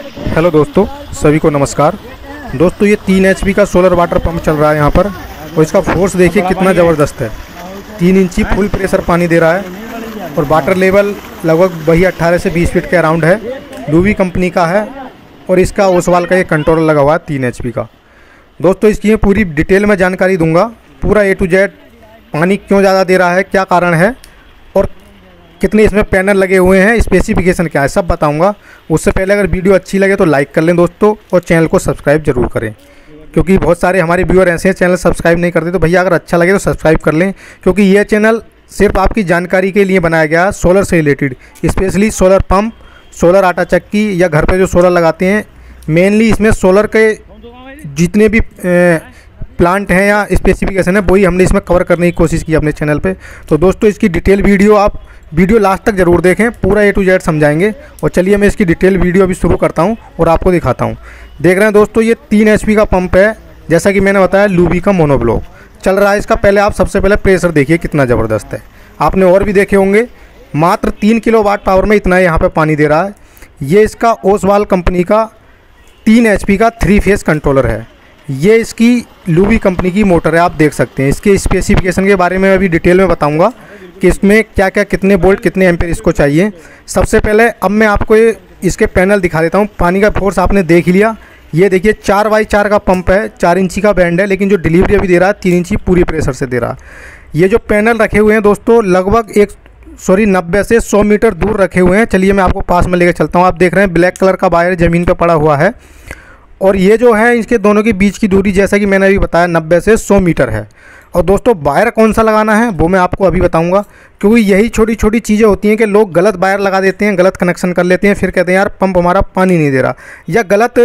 Hello दोस्तों, सभी को नमस्कार। दोस्तों, ये तीन एचपी का सोलर वाटर पंप चल रहा है यहाँ पर, और इसका फोर्स देखिए कितना ज़बरदस्त है। तीन इंची फुल प्रेशर पानी दे रहा है, और वाटर लेवल लगभग वही 18 से 20 फीट के अराउंड है। लूवी कंपनी का है, और इसका ओसवाल का ये कंट्रोलर लगा हुआ है तीन एच का। दोस्तों, इसकी पूरी डिटेल में जानकारी दूँगा। पूरा ए टू जेड पानी क्यों ज़्यादा दे रहा है, क्या कारण है कितने इसमें पैनल लगे हुए हैं स्पेसिफिकेशन क्या है, सब बताऊँगा। उससे पहले अगर वीडियो अच्छी लगे तो लाइक कर लें दोस्तों और चैनल को सब्सक्राइब ज़रूर करें। क्योंकि बहुत सारे हमारे व्यूअर ऐसे हैं चैनल सब्सक्राइब नहीं करते तो भैया अगर अच्छा लगे तो सब्सक्राइब कर लें। क्योंकि ये चैनल सिर्फ़ आपकी जानकारी के लिए बनाया गया सोलर से related specially solar pump solar आटा चक्की या घर पर जो सोलर लगाते हैं मेनली इसमें सोलर के जितने भी प्लांट हैं या स्पेसिफिकेशन है, वही हमने इसमें कवर करने की कोशिश की अपने चैनल पे। तो दोस्तों, इसकी डिटेल वीडियो आप वीडियो लास्ट तक ज़रूर देखें, पूरा ए टू जेड समझाएँगे। और चलिए, मैं इसकी डिटेल वीडियो अभी शुरू करता हूँ और आपको दिखाता हूँ। देख रहे हैं दोस्तों, ये तीन एच का पंप है। जैसा कि मैंने बताया लूबी का मोनोब्लॉक चल रहा है इसका, पहले आप सबसे पहले प्रेशर देखिए कितना ज़बरदस्त है। आपने और भी देखे होंगे, मात्र तीन किलो वाट पावर में इतना यहाँ पर पानी दे रहा है। ये इसका ओसवाल कंपनी का तीन एच का थ्री फेस कंट्रोलर है। ये इसकी लूबी कंपनी की मोटर है, आप देख सकते हैं। इसके स्पेसिफिकेशन के बारे में अभी डिटेल में बताऊँगा कि इसमें क्या क्या कितने बोल्ट कितने एम्पेयर इसको चाहिए। सबसे पहले अब मैं आपको ये, इसके पैनल दिखा देता हूँ। पानी का फोर्स आपने देख लिया। ये देखिए, चार बाई चार का पंप है, चार इंची का बैंड है, लेकिन जो डिलीवरी अभी दे रहा है, तीन इंची पूरी प्रेशर से दे रहा है। ये जो पैनल रखे हुए हैं दोस्तों, लगभग एक सॉरी नब्बे से सौ मीटर दूर रखे हुए हैं। चलिए मैं आपको पास में लेकर चलता हूँ। आप देख रहे हैं ब्लैक कलर का वायर ज़मीन पर पड़ा हुआ है। और ये जो है, इसके दोनों के बीच की दूरी, जैसा कि मैंने अभी बताया, नब्बे से सौ मीटर है। और दोस्तों वायर कौन सा लगाना है, वो मैं आपको अभी बताऊँगा, क्योंकि यही छोटी छोटी चीज़ें होती हैं कि लोग गलत वायर लगा देते हैं, गलत कनेक्शन कर लेते हैं, फिर कहते हैं, यार पंप हमारा पानी नहीं दे रहा। या गलत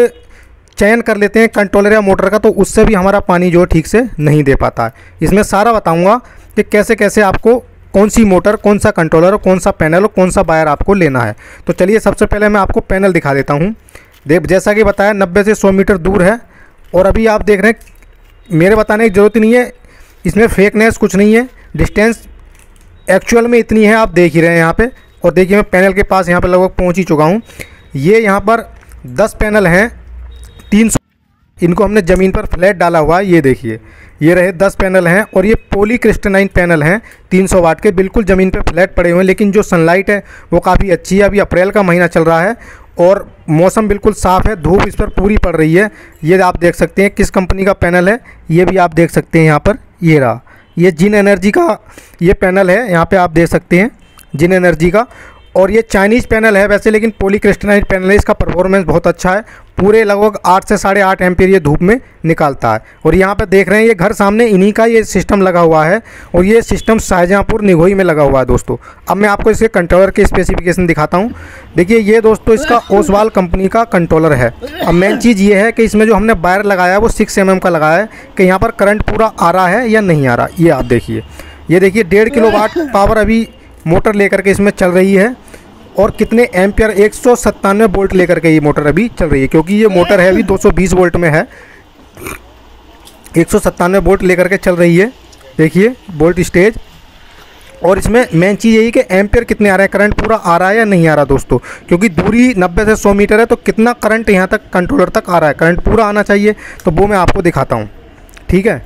चयन कर लेते हैं कंट्रोलर या मोटर का तो उससे भी हमारा पानी जो ठीक से नहीं दे पाता है। इसमें सारा बताऊँगा कि कैसे कैसे आपको कौन सी मोटर कौन सा कंट्रोलर कौन सा पैनल और कौन सा वायर आपको लेना है। तो चलिए, सबसे पहले मैं आपको पैनल दिखा देता हूँ। देख, जैसा कि बताया, नब्बे से सौ मीटर दूर है। और अभी आप देख रहे हैं, मेरे बताने की ज़रूरत नहीं है। इसमें फेकनेस कुछ नहीं है। डिस्टेंस एक्चुअल में इतनी है, आप देख ही रहे हैं यहाँ पे। और देखिए, मैं पैनल के पास यहाँ पर लगभग पहुँच ही चुका हूँ। ये यहाँ पर दस पैनल हैं, तीन सौ इनको हमने ज़मीन पर फ्लैट डाला हुआ है, ये देखिए। ये रहे दस पैनल हैं, और ये पोली क्रिस्टनाइन पैनल हैं 300 वाट के बिल्कुल ज़मीन पर फ्लैट पड़े हुए हैं, लेकिन जो सनलाइट है, वो काफ़ी अच्छी है। अभी अप्रैल का महीना चल रहा है और मौसम बिल्कुल साफ़ है, धूप इस पर पूरी पड़ रही है। ये आप देख सकते हैं किस कंपनी का पैनल है, ये भी आप देख सकते हैं यहाँ पर, ये रहा। ये जिन एनर्जी का ये पैनल है, यहाँ पे आप देख सकते हैं, जिन एनर्जी का। और ये चाइनीज़ पैनल है वैसे, लेकिन पोलीक्रिस्टनाइट पैनल है, इसका परफॉर्मेंस बहुत अच्छा है। पूरे लगभग आठ से साढ़े आठ एम्पियर ये धूप में निकालता है। और यहाँ पर देख रहे हैं, ये घर सामने इन्हीं का ये सिस्टम लगा हुआ है और ये सिस्टम शाहजहाँपुर निगोई में लगा हुआ है दोस्तों। अब मैं आपको इसके कंट्रोलर के स्पेसिफिकेशन दिखाता हूँ। देखिए, ये दोस्तों इसका ओसवाल कंपनी का कंट्रोलर है। अब मेन चीज़ ये है कि इसमें जो हमने वायर लगाया है, वो सिक्स एम का लगाया है कि यहाँ पर करंट पूरा आ रहा है या नहीं आ रहा, ये आप देखिए। ये देखिए, डेढ़ किलो वाट पावर अभी मोटर लेकर के इसमें चल रही है। और कितने एम्पियर एक सौ सत्तानवे वोल्ट लेकर के ये मोटर अभी चल रही है? क्योंकि ये मोटर है अभी 220 वोल्ट में है। एक सौ सत्तानवे वोल्ट लेकर के चल रही है। देखिए वोल्ट स्टेज। और इसमें मेन चीज़ यही कि एम्पियर कितने आ रहे हैं? करंट पूरा आ रहा है या नहीं आ रहा दोस्तों? क्योंकि दूरी 90 से 100 मीटर है तो कितना करंट यहाँ तक कंट्रोलर तक आ रहा है? करंट पूरा आना चाहिए तो वो मैं आपको दिखाता हूँ। ठीक है?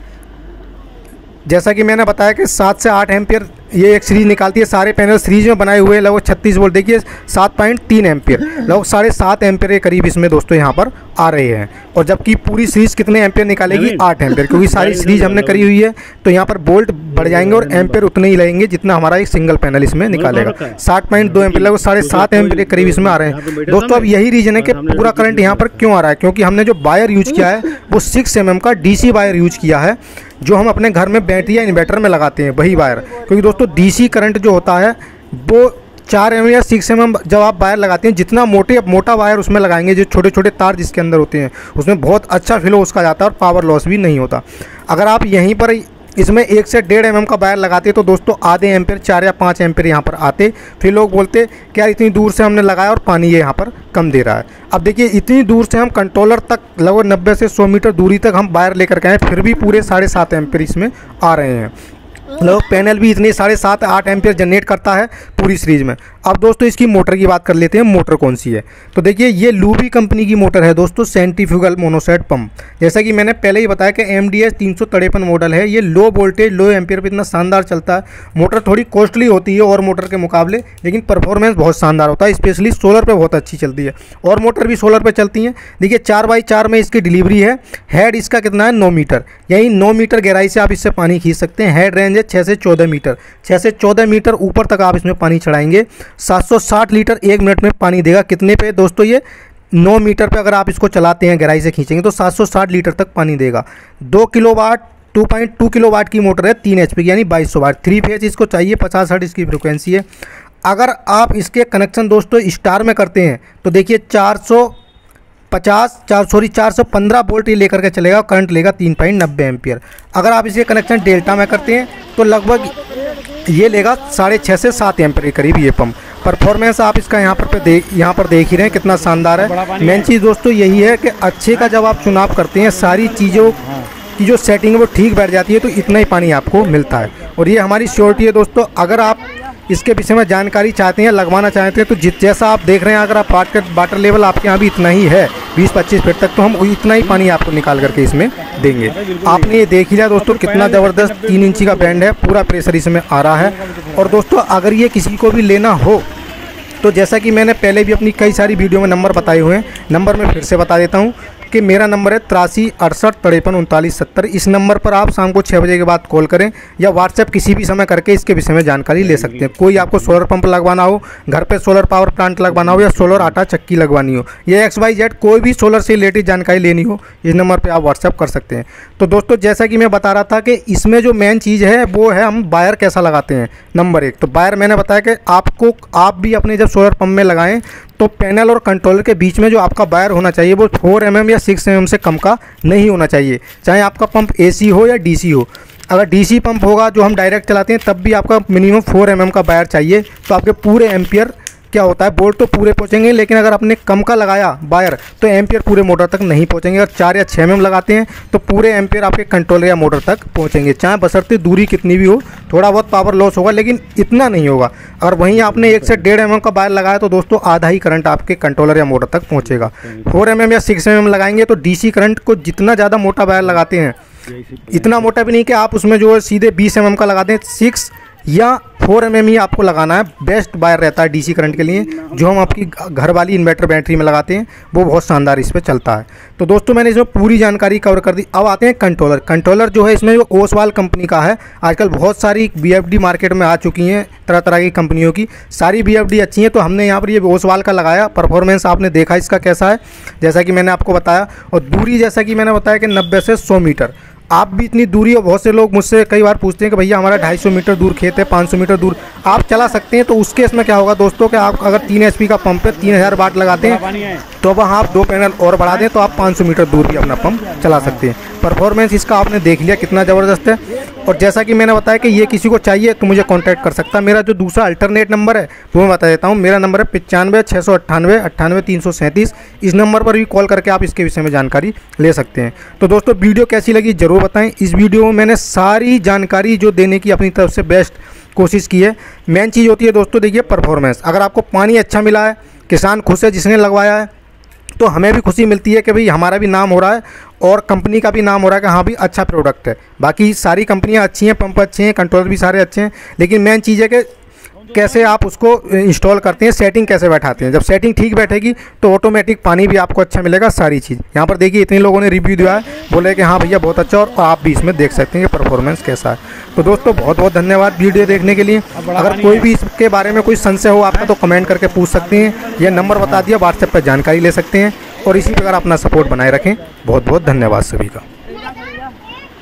जैसा कि मैंने बताया कि सात से आठ एम्पियर ये एक सीरीज़ निकालती है सारे पैनल सीरीज़ में बनाए हुए हैं लगभग छत्तीस वोल्ट देखिए सात पॉइंट तीन एम्पियर लगभग साढ़े सात एम्पियर के करीब इसमें दोस्तों यहाँ पर आ रहे हैं। और जबकि पूरी सीरीज़ कितने एम्पियर निकालेगी? आठ एम्पियर क्योंकि सारी सीरीज़ हमने करी हुई है तो यहाँ पर बोल्ट बढ़ जाएँगे और एम्पियर उतने ही लगेंगे जितना हमारा एक सिंगल पैनल इसमें निकालेगा। साठ पॉइंट दो एम्पियर लगभग साढ़े सात एम्पियर के करीब इसमें आ रहे हैं। दोस्तों अब यही रीजन है कि पूरा करंट यहाँ पर क्यों आ रहा है? क्योंकि हमने जो वायर यूज़ किया है वो सिक्स एम का डीसी वायर यूज़ किया है जो हम अपने घर में बैटरी या इन्वर्टर में लगाते हैं वही वायर क्योंकि दोस्तों डीसी करंट जो होता है, वो चार एम या सिक्स एम जब आप वायर लगाते हैं, जितना मोटे, मोटा वायर उसमें लगाएँगे, जो छोटे छोटे तार जिसके अंदर होते हैं, उसमें बहुत अच्छा फ्लो उसका जाता है और पावर लॉस भी नहीं होता। अगर आप यहीं पर इसमें एक से डेढ़ एम का वायर लगाते तो दोस्तों आधे एम चार या पाँच एम यहाँ पर आते। फिर लोग बोलते, क्या इतनी दूर से हमने लगाया और पानी ये यहाँ पर कम दे रहा है? अब देखिए, इतनी दूर से हम कंट्रोलर तक लगभग नब्बे से सौ मीटर दूरी तक हम वायर लेकर के आए, फिर भी पूरे साढ़े सात एम्पेयर इसमें आ रहे हैं। मतलब पैनल भी इतने साढ़े सात, आठ एम्पियर जनरेट करता है पूरी सीरीज़ में। अब दोस्तों, इसकी मोटर की बात कर लेते हैं, मोटर कौन सी है? तो देखिए, ये लूबी कंपनी की मोटर है दोस्तों सेंटिफ्यूगल मोनोसाइड पंप। जैसा कि मैंने पहले ही बताया कि एम डी एस तीन सौ मॉडल है, ये लो वोल्टेज, लो एम्पियर पर इतना शानदार चलता है। मोटर थोड़ी कॉस्टली होती है और मोटर के मुकाबले, लेकिन परफॉर्मेंस बहुत शानदार होता है, स्पेशली सोलर पर बहुत अच्छी चलती है। और मोटर भी सोलर पर चलती हैं। देखिए, चार बाई चार में इसकी डिलीवरी है, हेड इसका कितना है, नौ मीटर। यही नौ मीटर गहराई से आप इससे पानी खींच सकते हैं, हेड रेंज है छः से चौदह मीटर। छः से चौदह मीटर ऊपर तक आप इसमें पानी चढ़ाएँगे 760 लीटर एक मिनट में पानी देगा। कितने पे? दोस्तों, ये 9 मीटर पे अगर आप इसको चलाते हैं, गहराई से खींचेंगे तो 760 लीटर तक पानी देगा। दो kilowatt two point two kilowatt की मोटर है, तीन एच की, यानी बाईस सौ वाट। थ्री फ़ेज़ इसको चाहिए, पचास हर्ट इसकी फ्रिक्वेंसी है। अगर आप इसके कनेक्शन दोस्तों स्टार में करते हैं तो देखिए चार सौ पचास चार सॉरी चार सौ पंद्रह वोल्ट ये लेकर के चलेगा और करंट लेगा तीन पॉइंट नब्बे एम्पियर अगर आप इसके कनेक्शन डेल्टा में करते हैं तो लगभग ये लेगा साढ़े छः से सात एम्पियर के करीब ये पंप परफॉर्मेंस आप इसका यहाँ पर देख यहाँ पर देख ही रहे हैं कितना शानदार है. मेन चीज़ दोस्तों यही है कि अच्छे का जब आप चुनाव करते हैं सारी चीज़ों की जो सेटिंग है वो ठीक बैठ जाती है तो इतना ही पानी आपको मिलता है. और ये हमारी श्योरिटी है दोस्तों अगर आप इसके विषय में जानकारी चाहते हैं लगवाना चाहते हैं तो जित जैसा आप देख रहे हैं, अगर आप वाटर वाटर लेवल आपके यहाँ भी इतना ही है 20-25 फीट तक तो हम इतना ही पानी आपको निकाल करके इसमें देंगे। आपने ये देख लिया दोस्तों, कितना ज़बरदस्त तीन इंची का बैंड है, पूरा प्रेशर इसमें आ रहा है। और दोस्तों, अगर ये किसी को भी लेना हो तो जैसा कि मैंने पहले भी अपनी कई सारी वीडियो में नंबर बताए हुए हैं, नंबर मैं फिर से बता देता हूँ कि मेरा नंबर है तिरासी अड़सठ तिरपन उनतालीस सत्तर। इस नंबर पर आप शाम को छः बजे के बाद कॉल करें या व्हाट्सएप किसी भी समय करके इसके विषय में जानकारी ले सकते हैं। कोई आपको सोलर पंप लगवाना हो, घर पे सोलर पावर प्लांट लगवाना हो या सोलर आटा चक्की लगवानी हो, या एक्स वाई जेड कोई भी सोलर से रिलेटेड जानकारी लेनी हो, इस नंबर पर आप व्हाट्सएप कर सकते हैं। तो दोस्तों, जैसा कि मैं बता रहा था कि इसमें जो मेन चीज़ है, वो है हम बायर कैसा लगाते हैं। नंबर एक तो बायर मैंने बताया कि आपको, आप भी अपने जब सोलर पंप में लगाएँ तो पैनल और कंट्रोलर के बीच में जो आपका वायर होना चाहिए, वो फोर एम mm या सिक्स एम mm से कम का नहीं होना चाहिए। चाहे आपका पंप एसी हो या डीसी हो। अगर डीसी पंप होगा जो हम डायरेक्ट चलाते हैं, तब भी आपका मिनिमम फोर एम mm का वायर चाहिए तो आपके पूरे एम्पियर क्या होता है बोल्ट तो पूरे पहुँचेंगे, लेकिन अगर आपने कम का लगाया वायर तो एम्पियर पूरे मोटर तक नहीं पहुँचेंगे। अगर चार या छः एम लगाते हैं तो पूरे एम्पियर आपके कंट्रोलर या मोटर तक पहुँचेंगे। चाहे बसरते दूरी कितनी भी हो, थोड़ा बहुत पावर लॉस होगा, लेकिन इतना नहीं होगा। अगर वहीं आपने एक से डेढ़ एम का वायर लगाया तो दोस्तों आधा ही करंट आपके कंट्रोलर या मोटर तक पहुँचेगा। फोर एम या सिक्स एम लगाएँगे तो डीसी करंट को जितना ज़्यादा मोटा वायर लगाते हैं, इतना मोटा भी नहीं कि आप उसमें जो है सीधे बीस एम का लगा दें सिक्स या फोर एम ही आपको लगाना है। बेस्ट वायर रहता है डीसी करंट के लिए। जो हम आपकी घर वाली इन्वर्टर बैटरी में लगाते हैं, वो बहुत शानदार इस पर चलता है। तो दोस्तों, मैंने इसमें पूरी जानकारी कवर कर दी। अब आते हैं कंट्रोलर कंट्रोलर जो है, इसमें जो ओसवाल कंपनी का है। आजकल बहुत सारी बीएफडी मार्केट में आ चुकी हैं तरह तरह की कंपनियों की। सारी बीएफडी अच्छी हैं तो हमने यहाँ पर ये ओसवाल का लगाया। परफॉर्मेंस आपने देखा इसका कैसा है, जैसा कि मैंने आपको बताया। और दूरी जैसा कि मैंने बताया कि नब्बे से सौ मीटर। आप भी इतनी दूरी है बहुत से लोग मुझसे कई बार पूछते हैं कि भैया हमारा 250 मीटर दूर खेत है 500 मीटर दूर। आप चला सकते हैं तो उसके इसमें क्या होगा दोस्तों कि आप अगर तीन एच का पंप है, तीन हज़ार वाट लगाते हैं। तो वहाँ आप दो पैनल और बढ़ा दें तो आप 500 मीटर दूर भी अपना पंप चला सकते हैं। परफॉर्मेंस इसका आपने देख लिया, कितना ज़बरदस्त है। और जैसा कि मैंने बताया कि ये किसी को चाहिए तो मुझे कॉन्टैक्ट कर सकता है। मेरा जो दूसरा अल्टरनेट नंबर है, वो मैं बता देता हूँ। मेरा नंबर है पचानवे छः सौ अट्ठानवे अट्ठानवे, तीन सौ सैंतीस। इस नंबर पर भी कॉल करके आप इसके विषय में जानकारी ले सकते हैं। तो दोस्तों, वीडियो कैसी लगी ज़रूर बताएँ। इस वीडियो में मैंने सारी जानकारी जो देने की अपनी तरफ़ से बेस्ट कोशिश की है। मेन चीज़ होती है दोस्तों, देखिए परफॉर्मेंस अगर आपको पानी अच्छा मिला है, किसान खुश है जिसने लगवाया है तो हमें भी खुशी मिलती है कि भाई हमारा भी नाम हो रहा है और कंपनी का भी नाम हो रहा है कि हाँ भी अच्छा प्रोडक्ट है। बाकी सारी कंपनियाँ अच्छी हैं पंप अच्छे हैं कंट्रोलर भी सारे अच्छे हैं, लेकिन मेन चीज़ है कि कैसे आप उसको इंस्टॉल करते हैं सेटिंग कैसे बैठाते हैं? जब सेटिंग ठीक बैठेगी तो ऑटोमेटिक पानी भी आपको अच्छा मिलेगा सारी चीज़। यहाँ पर देखिए इतने लोगों ने रिव्यू दिया है। बोले कि हाँ भैया बहुत अच्छा और आप भी इसमें देख सकते हैं कि परफॉर्मेंस कैसा है। तो दोस्तों बहुत बहुत धन्यवाद वीडियो देखने के लिए। अगर कोई भी इसके बारे में कोई संशय हो आपका तो कमेंट करके पूछ सकते हैं। यह नंबर बता दिया व्हाट्सएप पर जानकारी ले सकते हैं। और इसी प्रकार अपना सपोर्ट बनाए रखें। बहुत बहुत धन्यवाद सभी का।